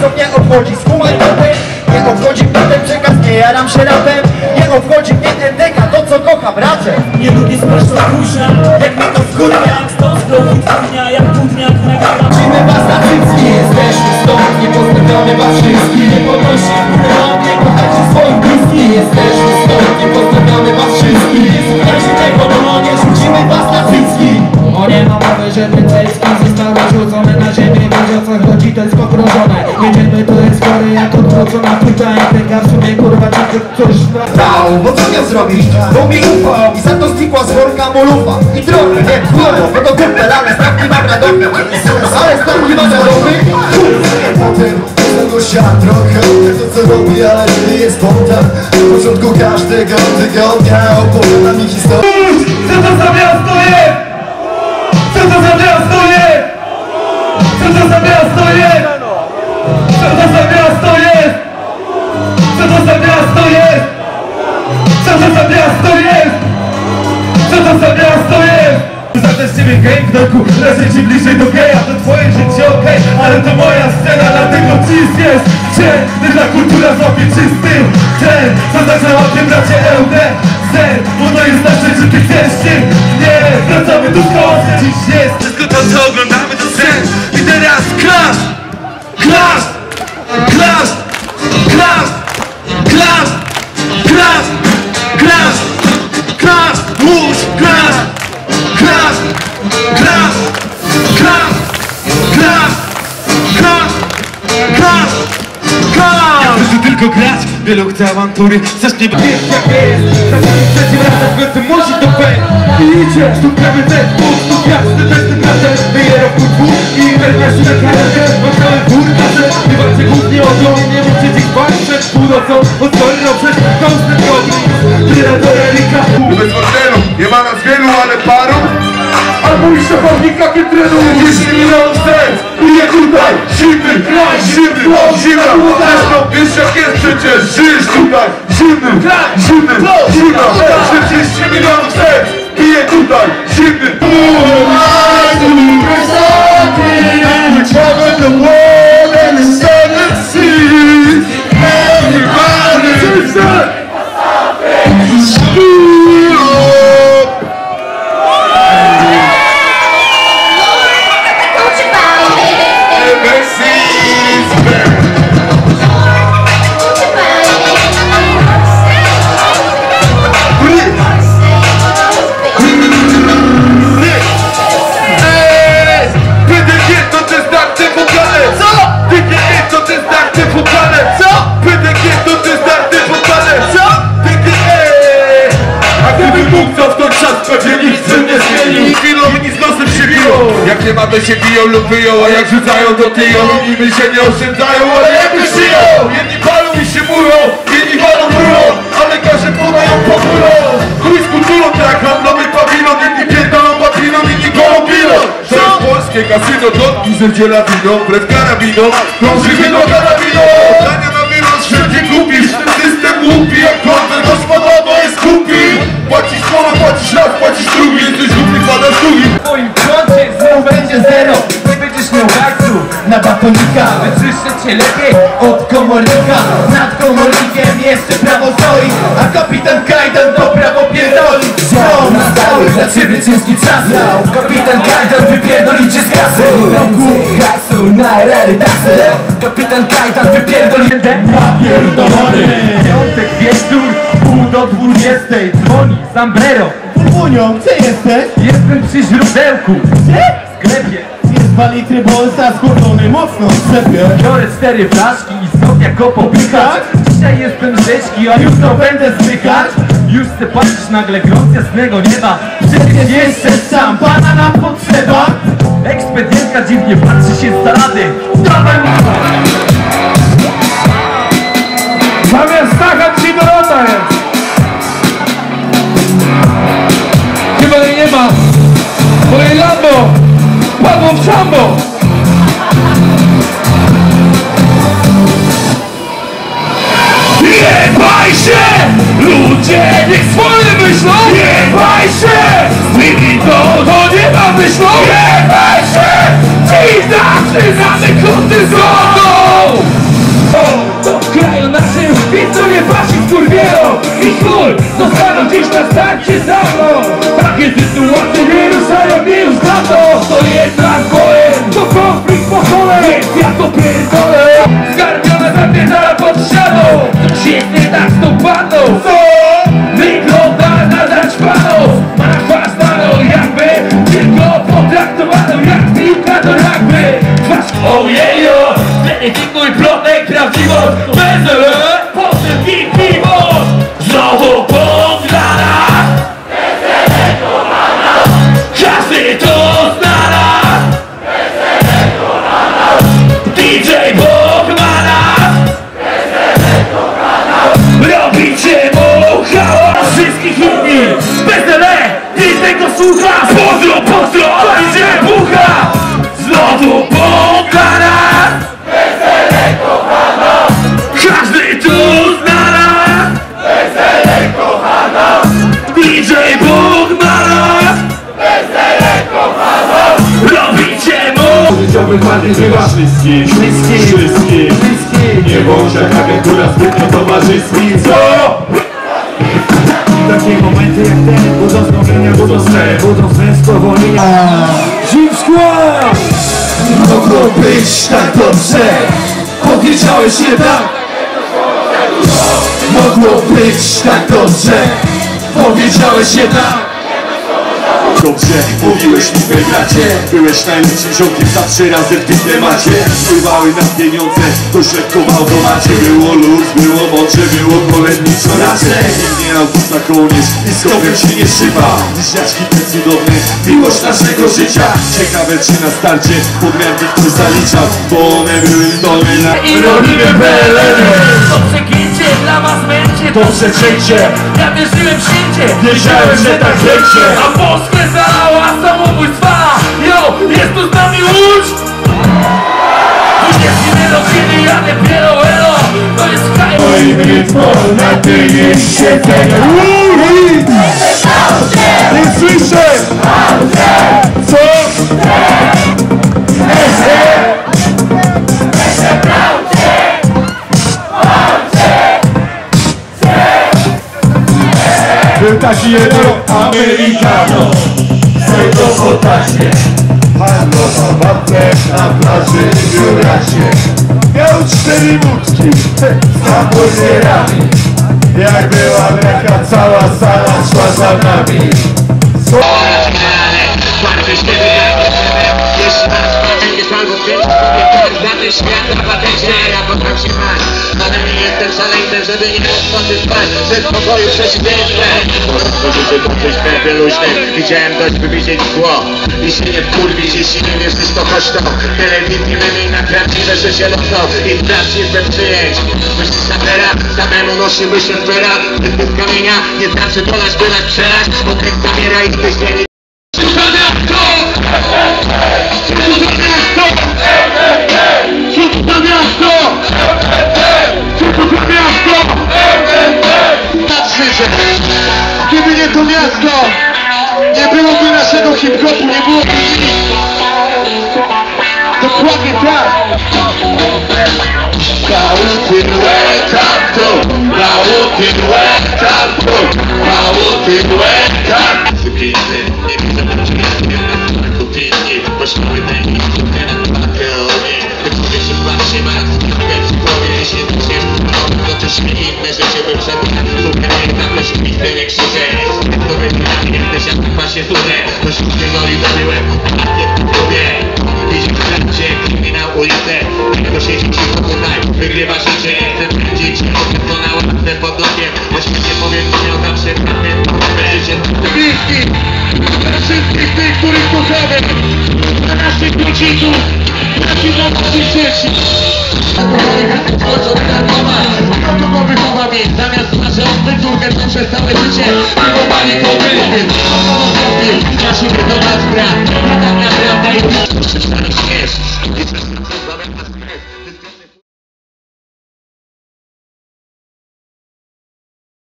co mnie obchodzi. Skumaj topy, nie obchodzi ten przekaz Nie jaram się rapem, nie obchodzi mnie NDK To co kocham raczej Nie lubię spać kurza Jak mnie to chodzi, to jest pogrążone. Jedziemy, to jest chory jak odwrócona płyta Pęka w sumie kurwa, czy coś dał Bo co miał zrobić? Bo mi ufał I za to znikła z worka molufa I trochę, nie, chłodno, bo to kumpel, ale stawki mam radochę Ale stawki mam radochę Potem tego siat trochę To co robi, ale nie jest spontan Na początku każdego tygodnia Opowiada mi historię to za miasto jest? Co to za miasto jest? Zatem ciebie gej w doku, leżę ci bliżej do geja To twoje życie okej, ale to moja scena Dlatego cis jest cień Dla kultura złapie czysty tlen Zaznaczam łapie bracie LD Zer, bo to jest nasze życie chcesz? Nie, wracamy do szkoły Dziś jest tylko grać Wielu chcę awantury, chcesz mnie wybiec jak jest. Czasami trzeci wracać, więc ty musisz do B I idzie, sztuk prawie ten pół Sztuk jasny, bez tym razem. Myję roku dwóch i wewnętrzny na karę Mam cały dwór na rzecz. Nie walczę głównie o to Nie muszę dziś bać przed północą Od sorry, no przecież to już ten drogi Tyle do relika Bez hotelu, nie ma nas wielu, ale paru. Albo już szefownik Chłopaki trenują jest milion serc I nie tutaj? Zimny kraj, zimny. Plon, zima. Zresztą wiesz jak jest przecież żyjesz tutaj. Zimny kraj, zimny plon, zima 40 milionów serc I nie tutaj. Zimny plon, zima się biją lub wyją A jak rzucają to tyją. Niby się nie oszczędzają Ale jakby żyją? Jedni palą i się murą Jedni walą rurą A lekarze podają pogórą Chuj z kulturą tak Handlowy pawilon Jedni pierdolą patriną Inni golą pilon jest polskie kasyno Dotki zerdziela winą Wbrew karabinom. Krążymy do karabinu Dania na wyrost Wszędzie kupisz. Ten system głupi Jak na batonika Wyczyszczę cię lepiej od komornika. Nad komornikiem jeszcze prawo stoi A kapitan Kajdan to prawo pierdoli. Ziom na stały dla ciebie ciężki czas. Kapitan Kajdan wypierdoli cię z kasy. Roku hajsu na rary Kapitan Kajdan wypierdoli Pierdolony Piątek wieczór Pół do dwudziestej. Dzwoni Zambrero Funio, gdzie jesteś? Jestem przy źródełku. Gdzie? W sklepie dwa litry bolsa skurczony mocno. W sklepie Biorę cztery flaszki i sok jako popychacz Dzisiaj jestem rzeźki, a jutro będę zdychać Już chcę patrzeć nagle grąc jasnego nieba. Przecież jeszcze szampana nam potrzeba Ekspedientka dziwnie patrzy się z salady Dawaj Zamiast Nie baj się! Ci znaczy zamyknuty złotą! O, to w kraju naszym Więc nie wasi wkurwieją I chmur zostaną dziś na starcie za mną. Takie sytuacje nie ruszają mi już na to. To jest nasz wojen. To konflikt po szkole Więc ja to pierdolę. y tengo y bloques creativos. Mu Życiowy pan bywa śliski, śliski, śliski, Nie bądź jak agentura zbytnio towarzyski. Co? Takie momenty jak ten budzą znowienia, budzą sen Budzą sen spowolnienia Dziw skład! Mogło być tak dobrze. Powiedziałeś nie tak. Mogło być tak dobrze. Powiedziałeś nie tak Dobrze, mówiłeś mi swe bracie Byłeś najlepszym ziomkiem zawsze razem w tym temacie. Wpływały na pieniądze, dość lekko w automacie Było luz, było mocze, było Nikt nie miał za kołnierz i z kopem się nie szyba Dzieciaczki te cudowne, miłość naszego życia. Ciekawe czy na starcie podmianki ktoś zaliczał Bo one były zdolne na I robimy PLN To to przecięcie Ja wierzyłem wszędzie. Wiedziałem, że tak będzie. A Polskę zalała samobójstwa. Yo, jest tu z nami Łódź. Ja elo. To jest kraj na tydzień siedzenia Nie słyszę! Casiero Americano Chcę to potaśnie Handlo zabawne na plaży w Jurasie Miał cztery budki z hamburgerami Jak była taka cała sala szła za nami Jeśli nas będzie albo pięć na ten świat na patencie, ja potrafię się mać. Ale nie jestem szaleńcem, żeby nie rozpocząć spać, ze spokoju przeciwieństwem. Możecie dotrzeć sklepy luźne, widziałem dość, by widzieć zło. I się nie wkurwić, jeśli nie wierzysz, to chodź to. Telewizji memy na prawdziwe życie loto i prawdziwe przyjęć. Myślisz sapera, samemu nosiłby się wera, z kamienia, nie znaczy dolać, by nas bo tak zabiera i ktoś nie Patrzcie, gdyby nie to miasto, nie byłoby naszego hip-hopu, nie byłoby nic. Dokładnie tak. To, Bałutyn welcome to, najmniejszy, ten się się nie to bym przebył Zupełnie myśl nigdy nie krzyczę To wygranie, też jak w pasie turę To środkiem goli zabyłem, a nie w głowie. Widzisz w trakcie, kryminał ulicę. Jak to siedzi cicho tutaj, wygrywa życie. Ten będzie ci to na łapce pod okiem Na świecie powiem, że miał zawsze prawdę Życie bliskich Dla wszystkich tych, których kochamy Dla naszych rodziców Dla naszych dzieci Kogo